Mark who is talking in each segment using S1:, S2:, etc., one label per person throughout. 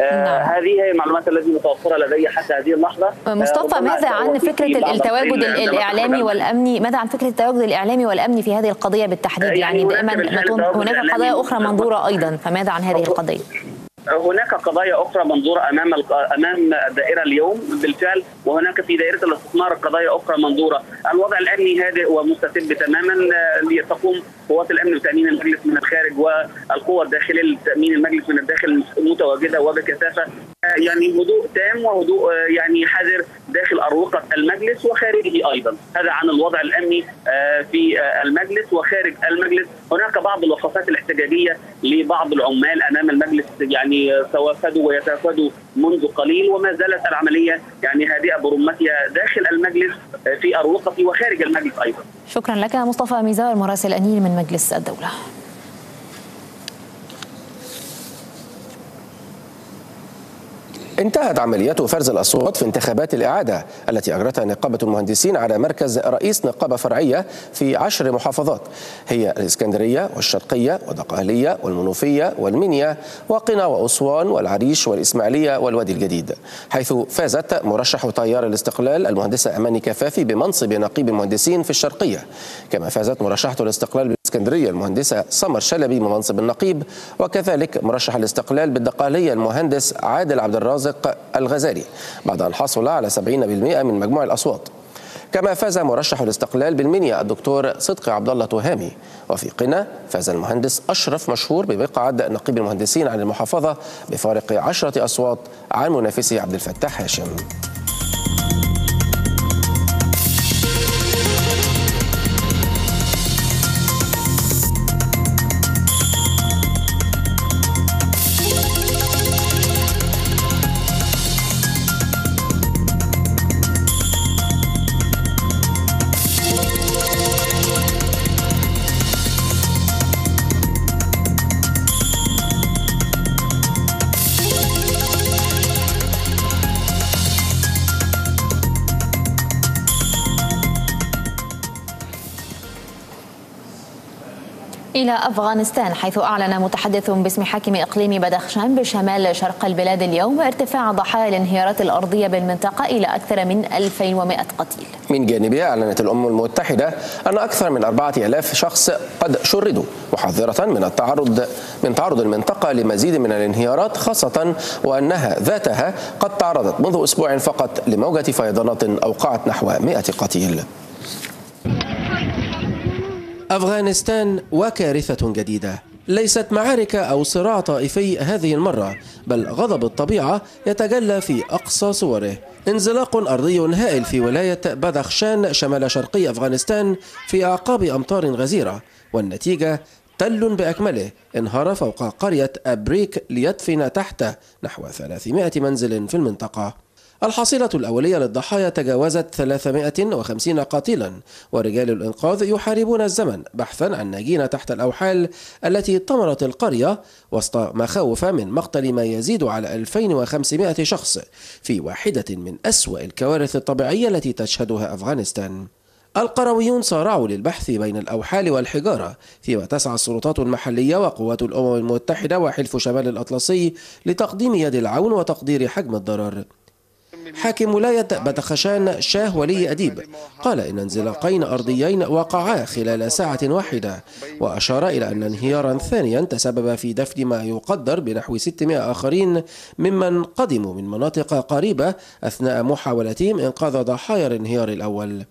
S1: آه هذه هي المعلومات التي متوفرة لدي حتى هذه اللحظة.
S2: مصطفى ماذا عن فكرة التواجد الإعلامي والأمني؟ ماذا عن فكرة التواجد الإعلامي والأمني في هذه القضية بالتحديد؟ يعني, يعني دائما هناك قضايا أخرى منظورة أيضا فماذا عن هذه القضية؟
S1: هناك قضايا أخرى منظورة أمام أمام الدائره اليوم بالفعل وهناك في دائرة الاستثمار قضايا أخرى منظورة، الوضع الأمني هادئ ومستتب تماما تقوم قوات الأمن بتامين المجلس من الخارج والقوى الداخلية لتأمين المجلس من الداخل متواجده وبكثافة يعني هدوء تام وهدوء يعني حذر داخل أروقة المجلس وخارجه أيضا، هذا عن الوضع الأمني في المجلس وخارج المجلس، هناك بعض الوقفات الاحتجاجية لبعض العمال أمام المجلس يعني توافدوا ويتوافدوا منذ قليل وما زالت العملية يعني هادئة برمتها داخل المجلس في أروقة وخارج المجلس أيضا.
S2: شكرا لك مصطفى ميزار مراسل انيل من مجلس الدولة.
S3: انتهت عمليات فرز الأصوات في انتخابات الإعادة التي أجرتها نقابة المهندسين على مركز رئيس نقابة فرعية في عشر محافظات. هي الإسكندرية والشرقية ودقهلية والمنوفية والمنيا وقنا وأسوان والعريش والإسماعيلية والوادي الجديد حيث فازت مرشح تيار الاستقلال المهندسة أماني كفافي بمنصب نقيب المهندسين في الشرقية. كما فازت مرشحة الاستقلال بالإسكندرية المهندسة سمر شلبي بمنصب النقيب وكذلك مرشح الاستقلال بالدقهلية المهندس عادل عبد الرازق رازق الغزالي بعد أن حصل على 70% من مجموع الأصوات. كما فاز مرشح الاستقلال بالمنيا الدكتور صدقي عبد الله تهامي وفي قنا فاز المهندس أشرف مشهور بمقعد نقيب المهندسين عن المحافظة بفارق عشرة أصوات عن منافسه عبد الفتاح هاشم.
S2: إلى أفغانستان حيث أعلن متحدث باسم حاكم إقليم بدخشان بشمال شرق البلاد اليوم ارتفاع ضحايا الانهيارات الأرضية بالمنطقة إلى أكثر من 2100 قتيل.
S3: من جانبها أعلنت الأمم المتحدة أن أكثر من 4000 شخص قد شردوا محذرة من التعرض من تعرض المنطقة لمزيد من الانهيارات خاصة وأنها ذاتها قد تعرضت منذ أسبوع فقط لموجة فيضانات أوقعت نحو 100 قتيل. أفغانستان وكارثة جديدة. ليست معارك أو صراع طائفي هذه المرة بل غضب الطبيعة يتجلى في أقصى صوره. انزلاق أرضي هائل في ولاية بدخشان شمال شرقي أفغانستان في أعقاب أمطار غزيرة والنتيجة تل بأكمله. انهار فوق قرية أبريك ليدفن تحته نحو 300 منزل في المنطقة. الحصيلة الأولية للضحايا تجاوزت 350 قاتلا ورجال الإنقاذ يحاربون الزمن بحثا عن ناجين تحت الأوحال التي طمرت القرية وسط مخاوف من مقتل ما يزيد على 2500 شخص في واحدة من أسوأ الكوارث الطبيعية التي تشهدها أفغانستان. القرويون صارعوا للبحث بين الأوحال والحجارة فيما تسعى السلطات المحلية وقوات الأمم المتحدة وحلف شمال الأطلسي لتقديم يد العون وتقدير حجم الضرر. حاكم ولاية بدخشان شاه ولي أديب قال إن انزلاقين أرضيين وقعا خلال ساعة واحدة وأشار إلى أن انهيارا ثانيا تسبب في دفن ما يقدر بنحو 600 آخرين ممن قدموا من مناطق قريبة أثناء محاولتهم إنقاذ ضحايا الانهيار الأول.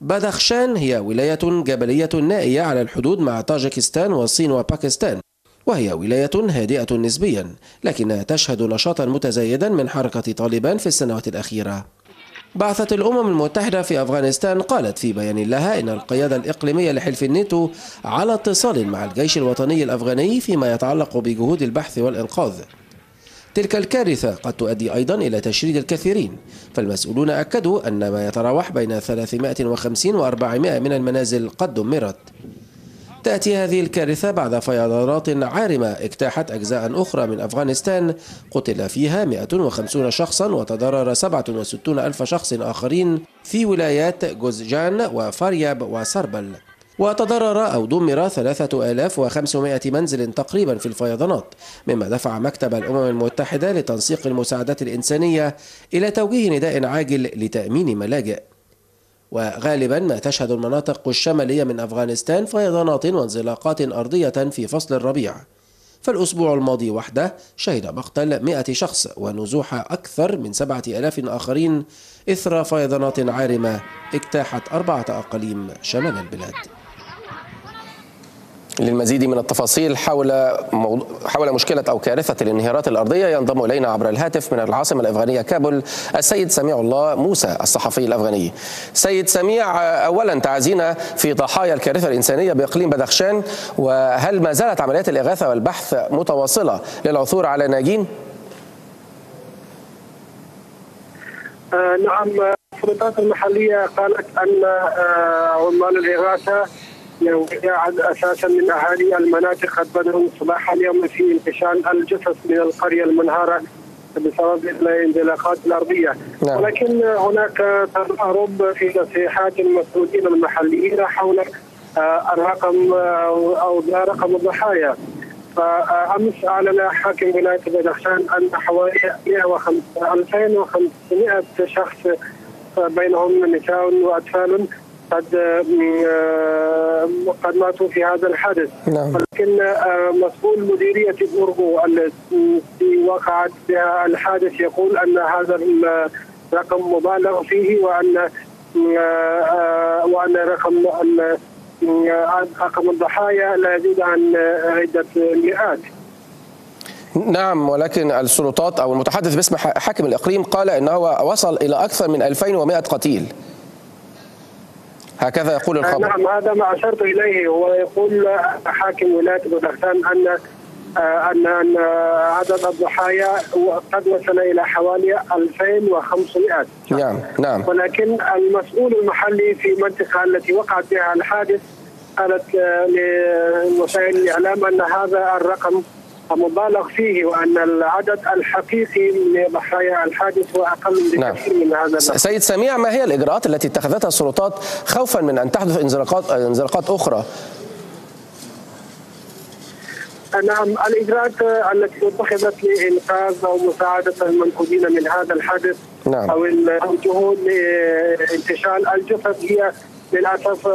S3: بدخشان هي ولاية جبلية نائية على الحدود مع طاجكستان والصين وباكستان وهي ولاية هادئة نسبيا لكنها تشهد نشاطا متزايدا من حركة طالبان في السنوات الأخيرة. بعثت الأمم المتحدة في أفغانستان قالت في بيان لها إن القيادة الإقليمية لحلف الناتو على اتصال مع الجيش الوطني الأفغاني فيما يتعلق بجهود البحث والإنقاذ. تلك الكارثة قد تؤدي أيضا إلى تشريد الكثيرين فالمسؤولون أكدوا أن ما يتراوح بين 350 و 400 من المنازل قد دمرت. تأتي هذه الكارثة بعد فيضانات عارمة اجتاحت أجزاء أخرى من أفغانستان. قتل فيها 150 شخصا وتضرر 67 ألف شخص آخرين في ولايات جوزجان وفارياب وسربل.
S4: وتضرر أو دمر 3500 منزل تقريبا في الفيضانات مما دفع مكتب الأمم المتحدة لتنسيق المساعدات الإنسانية إلى توجيه نداء عاجل لتأمين ملاجئ. وغالبا ما تشهد المناطق الشمالية من أفغانستان فيضانات وانزلاقات أرضية في فصل الربيع. فالأسبوع الماضي وحده شهد مقتل 100 شخص ونزوح أكثر من 7000 آخرين إثر فيضانات عارمة اجتاحت أربعة أقاليم شمال البلاد.
S3: للمزيد من التفاصيل حول موضوع حول مشكلة أو كارثة الانهيارات الأرضية ينضم إلينا عبر الهاتف من العاصمة الأفغانية كابول السيد سميع الله موسى الصحفي الأفغاني سيد سميع أولا تعزينا في ضحايا الكارثة الإنسانية بإقليم بدخشان وهل ما زالت عمليات الإغاثة والبحث متواصلة للعثور على ناجين؟
S5: آه نعم السلطات المحلية قالت أن آه عمال الإغاثة يعد أساسا من أهالي المناطق قد بدأوا صباح اليوم في انتشال الجثث من القرية المنهارة بسبب الانزلاقات الأرضية نعم. ولكن هناك تضارب في تصريحات المسؤولين المحليين حول الرقم أو رقم الضحايا فأمس أعلن حاكم ولاية بدخشان أن حوالي 2500 شخص بينهم نساء وأطفال قد قد ماتوا في هذا الحادث. نعم. ولكن مسؤول مديرية بورغو التي وقعت بها الحادث يقول أن هذا الرقم مبالغ فيه وأن وأن رقم رقم الضحايا لا يزيد عن عدة مئات.
S3: نعم ولكن السلطات أو المتحدث باسم حاكم الإقليم قال إنه وصل إلى أكثر من 2100 قتيل. هكذا يقول الخبر.
S5: نعم هذا ما أشرت إليه. هو يقول حاكم ولاية بدخشان أن أن أن عدد الضحايا قد وصل إلى حوالي 2500
S3: نعم نعم.
S5: ولكن المسؤول المحلي في المنطقة التي وقعت بها الحادث قالت لوسائل الإعلام أن هذا الرقم مبالغ فيه وأن العدد الحقيقي من ضحايا الحادث هو أقل بكثير نعم. من هذا
S3: الرقم. سيد سميع ما هي الإجراءات التي اتخذتها السلطات خوفا من أن تحدث انزلاقات انزلاقات أخرى؟
S5: نعم الإجراءات التي اتخذت لإنقاذ أو مساعدة المنقذين من هذا الحادث نعم. أو الجهود لانتشال الجثث هي للأسف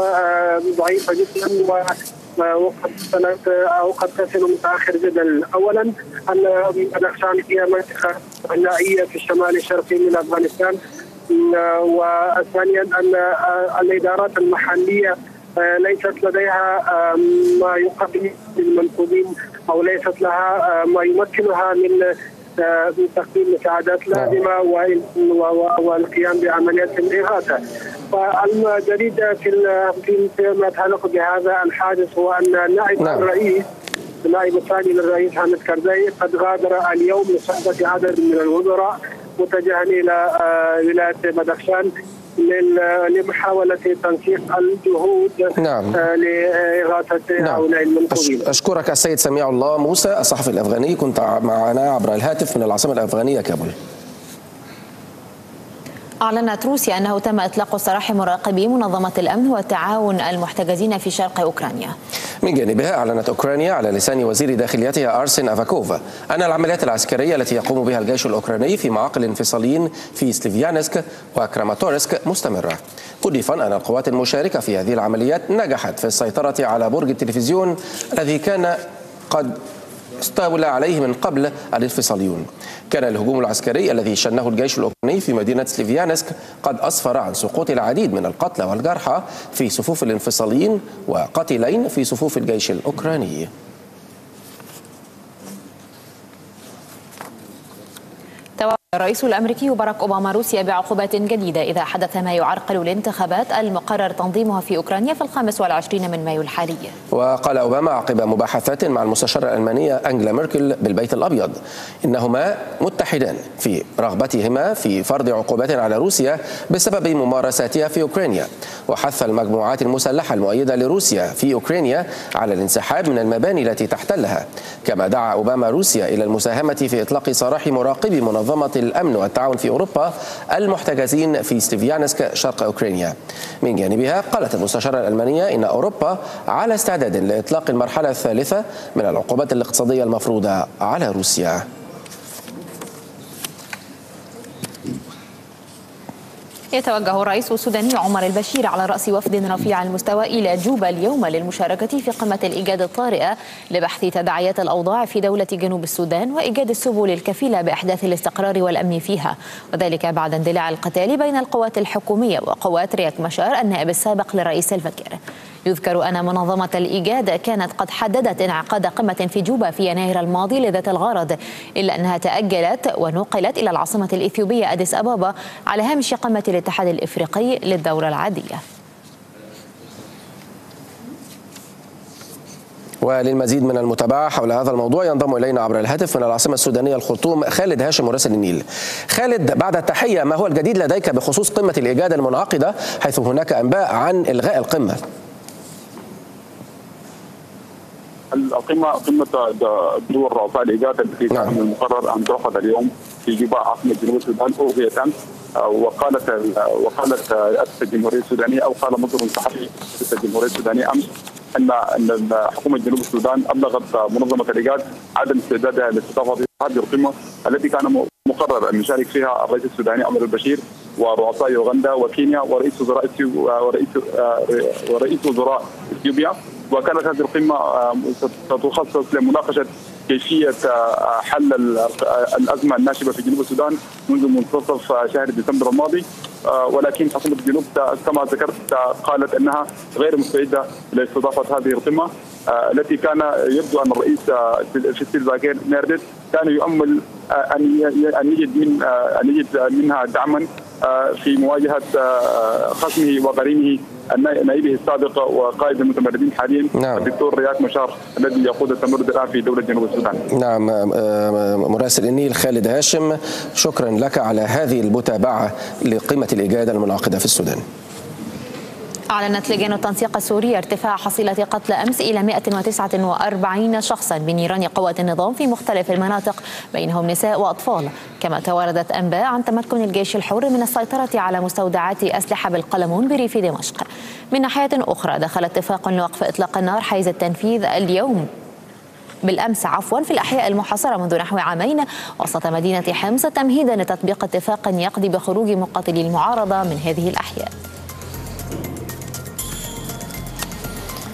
S5: ضعيفة جدا وقد قد تصل متأخر جدا. اولا ان بدخشان هي منطقة غنائيه في الشمال الشرقي من أفغانستان. وثانيا ان الإدارات المحلية ليست لديها ما يقدم للمنقوذين أو ليست لها ما يمكنها من من تقديم مساعدات لازمة والقيام بعمليات الإغاثة. فالجديد في في ما يتعلق بهذا الحادث هو أن نائب نعم. الرئيس النائب الثاني للرئيس حامد كرزي قد غادر اليوم لصحبة عدد من الوزراء متجها إلى ولاية بدخشان لمحاولة تنسيق الجهود
S3: نعم.
S5: لإغاثة نعم. هؤلاء المنقذين
S3: أشكرك السيد سميع الله موسى الصحفي الأفغاني كنت معنا عبر الهاتف من العاصمة الأفغانية كابول
S2: أعلنت روسيا أنه تم إطلاق سراح مراقبي منظمة الأمن والتعاون المحتجزين في شرق أوكرانيا.
S3: من جانبها أعلنت أوكرانيا على لسان وزير داخليتها أرسن أفاكوفا أن العمليات العسكرية التي يقوم بها الجيش الأوكراني في معاقل انفصاليين في سليفيانسك وكراماتورسك مستمرة. مضيفا أن القوات المشاركة في هذه العمليات نجحت في السيطرة على برج التلفزيون الذي كان قد استولى عليه من قبل الانفصاليون. كان الهجوم العسكري الذي شنه الجيش الأوكراني في مدينة سليفيانسك قد أسفر عن سقوط العديد من القتلى والجرحى في صفوف الانفصاليين وقتلين في صفوف الجيش الأوكراني.
S2: الرئيس الأمريكي باراك أوباما روسيا بعقوبات جديدة. إذا حدث ما يعرقل الانتخابات المقرر تنظيمها في أوكرانيا في الخامس والعشرين من مايو الحالي.
S3: وقال أوباما عقب مباحثات مع المستشارة الألمانية أنجلا ميركل بالبيت الأبيض إنهما متحدان في رغبتهما في فرض عقوبات على روسيا بسبب ممارساتها في أوكرانيا. وحث المجموعات المسلحة المؤيدة لروسيا في أوكرانيا على الانسحاب من المباني التي تحتلها. كما دعا أوباما روسيا إلى المساهمة في إطلاق سراح مراقبي منظمة الأمن والتعاون في أوروبا المحتجزين في سليفيانسك شرق أوكرانيا. من جانبها قالت المستشارة الألمانية إن أوروبا على استعداد لإطلاق المرحلة الثالثة من العقوبات الاقتصادية المفروضة على روسيا.
S2: يتوجه الرئيس السوداني عمر البشير على رأس وفد رفيع المستوى إلى جوبا اليوم للمشاركة في قمة الإيجاد الطارئة لبحث تداعيات الأوضاع في دولة جنوب السودان وإيجاد السبل الكفيلة بإحداث الاستقرار والأمن فيها. وذلك بعد اندلاع القتال بين القوات الحكومية وقوات رياك مشار النائب السابق للرئيس الفكر يذكر أن منظمة الإيجاد كانت قد حددت انعقاد قمة في جوبا في يناير الماضي لذات الغرض إلا أنها تأجلت ونقلت إلى العاصمة الإثيوبية أديس أبابا على هامش قمة الاتحاد الإفريقي للدورة العادية.
S3: وللمزيد من المتابعة حول هذا الموضوع ينضم إلينا عبر الهاتف من العاصمة السودانية الخرطوم خالد هاشم مراسل النيل. خالد بعد التحية ما هو الجديد لديك بخصوص قمة الإيجاد المنعقدة حيث هناك أنباء عن إلغاء القمة؟
S6: القمه قمه دول رؤساء الايجاد التي كان من المقرر أن تعقد اليوم في جوبا عاصمة جنوب السودان الغيت وقالت وقالت رئاسة الجمهورية السودانية أو قال مصدر صحفي رئاسة الجمهورية السودانية أمس ان أن حكومه جنوب السودان أبلغت منظمة الايجاد عدم استعدادها لاستضافه هذه القمه التي كان مقرر ان يشارك فيها الرئيس السوداني عمر البشير ورؤساء اوغندا وكينيا ورئيس وزراء ورئيس ورئيس وزراء إثيوبيا. وكانت هذه القمة ستخصص لمناقشة كيفية حل الأزمة الناشبة في جنوب السودان منذ منتصف شهر ديسمبر الماضي. ولكن حكومه الجنوب كما ذكرت قالت إنها غير مستعدة لاستضافة هذه القمة التي كان يبدو أن الرئيس في سيلفا ميردت كان يؤمل أن يجد من أن يجد منها دعما في مواجهة خصمه وقرينه نائبه السابق وقائد المتمردين حاليا نعم. الدكتور رياك مشار الذي يقود التمرد الآن في دولة جنوب السودان.
S3: نعم مراسل النيل خالد هاشم شكرا لك على هذه المتابعة لقمه الإيجاد المنعقدة في السودان.
S2: أعلنت لجان التنسيق السورية ارتفاع حصيلة قتل أمس إلى 149 شخصا بنيران قوات النظام في مختلف المناطق بينهم نساء وأطفال. كما تواردت أنباء عن تمكن الجيش الحر من السيطرة على مستودعات أسلحة بالقلمون بريف دمشق. من ناحية أخرى دخل اتفاق لوقف إطلاق النار حيز التنفيذ اليوم. بالأمس عفوا في الأحياء المحاصرة منذ نحو عامين وسط مدينة حمص تمهيدا لتطبيق اتفاق يقضي بخروج مقاتلي المعارضة من هذه الأحياء.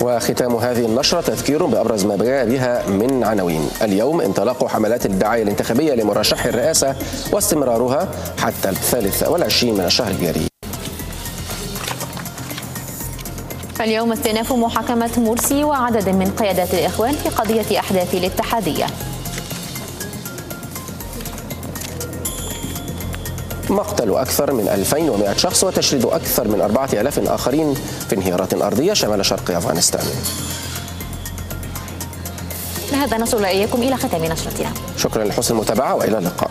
S3: وختام هذه النشرة تذكير بأبرز ما جاء بها من عناوين. اليوم انطلاق حملات الدعاية الانتخابية لمرشح الرئاسة واستمرارها حتى الثالث والعشرين من الشهر الجاري.
S2: اليوم استئناف محاكمة مرسي وعدد من قيادات الإخوان في قضية أحداث الاتحادية.
S3: مقتل أكثر من 2100 شخص وتشريد أكثر من 4000 آخرين في انهيارات أرضية شمال شرق أفغانستان.
S2: بهذا نصل إليكم إلى ختام نشرتنا.
S3: شكرا لحسن المتابعة وإلى اللقاء.